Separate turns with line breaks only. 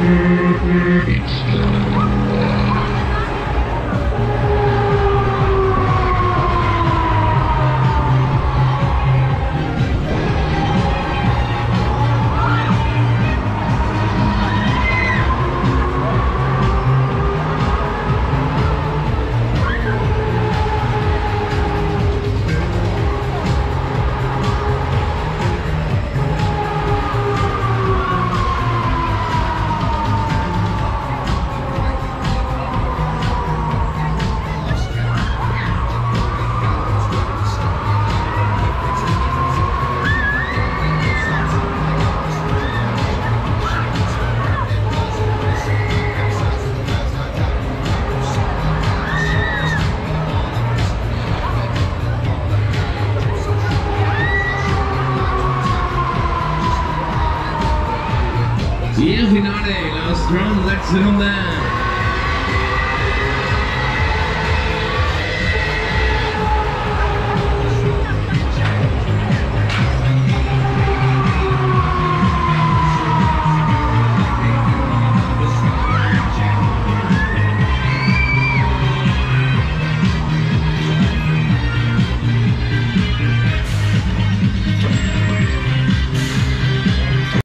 It's final, los Legs